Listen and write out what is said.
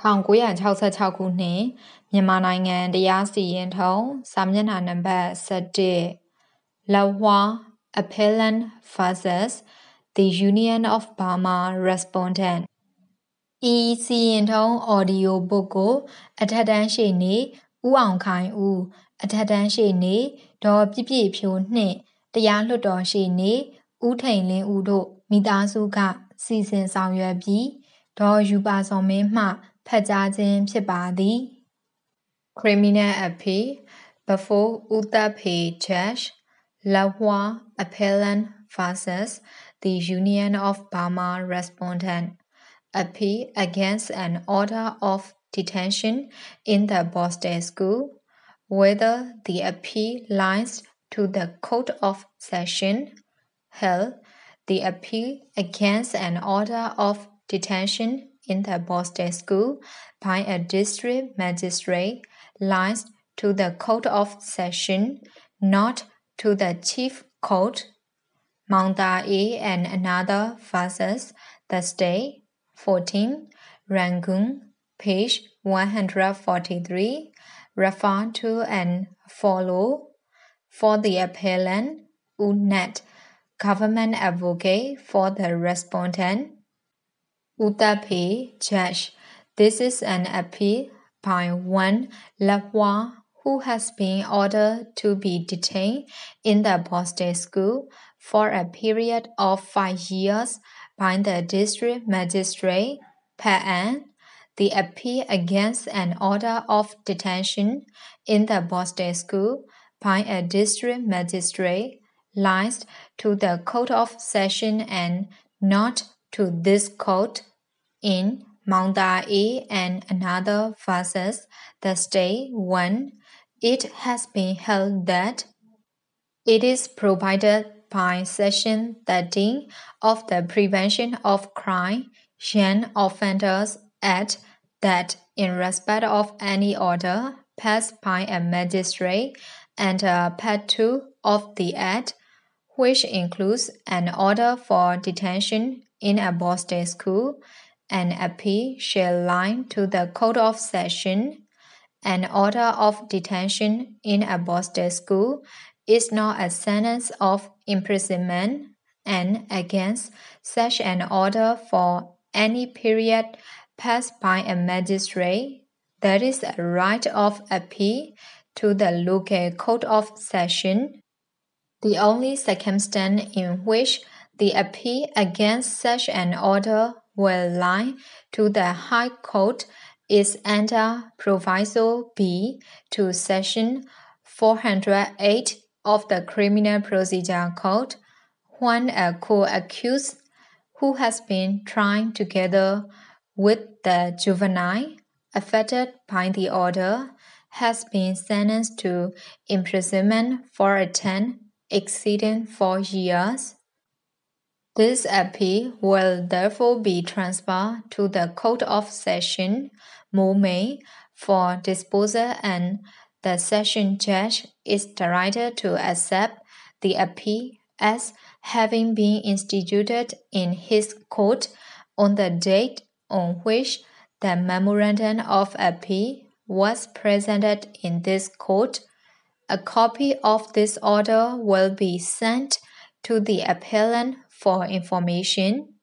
1966ခုနှစ်မြန်မာနိုင်ငံတရားစီရင်ထုံးစာမျက်နှာနံပါတ်17 Lawhwa Appellant vs the Union of Burma Respondent ဤစီရင်ထုံး audio book ကိုအထက်တန်းရှေ့နေဦးအောင်ခိုင်ဦးအထက်တန်းရှေ့နေဒေါ်ပြည့်ပြည့်ဖြိုးနှင့်တရားလွှတ်တော်ရှေ့နေဦးထိန်လင်းဦးတို့မိသားစုကစီစဉ်ဆောင်ရွက်ပြီးဒေါ်ယူပါစောမင်းမှ ဖတ်ကြားခြင်းဖြစ်ပါသည် Criminal Appeal before Uttarphe Judge Let Hpwa Appellant versus the Union of Burma Respondent. Appeal against an order of detention in the Borstal school. Whether the appeal lies to the Court of Session. Held the appeal against an order of detention in the Borstal school by a district magistrate lies to the Court of Session, not to the Chief Court. Manda and another versus the state. 14. Rangoon, page 143. Refer to and follow. For the appellant, UNET, government advocate for the respondent. Uttarphe Judge. This is an appeal by one Let Hpwa who has been ordered to be detained in the Borstal school for a period of five years by the district magistrate Pan. The appeal against an order of detention in the Borstal school by a district magistrate lies to the Court of Session and not to this court in Manda and another versus the state one, it has been held that it is provided by Section 13 of the Prevention of Crime Young Offenders Act that in respect of any order passed by a magistrate under Part 2 of the Act, which includes an order for detention in a Borstal school an appeal shall lie to the Court of Session. An order of detention in a Borstal school is not a sentence of imprisonment, and against such an order for any period passed by a magistrate, there is a right of appeal to the local court of session. The only circumstance in which the appeal against such an order will lie to the High Court is under Proviso B to Section 408 of the Criminal Procedure Code when a co-accused who has been trying together with the juvenile affected by the order has been sentenced to imprisonment for a term exceeding four years this appeal will therefore be transferred to the Court of Session, Moulmein, for disposal and the session judge is directed to accept the appeal as having been instituted in his court on the date on which the memorandum of appeal was presented in this court. A copy of this order will be sent to the appellant for information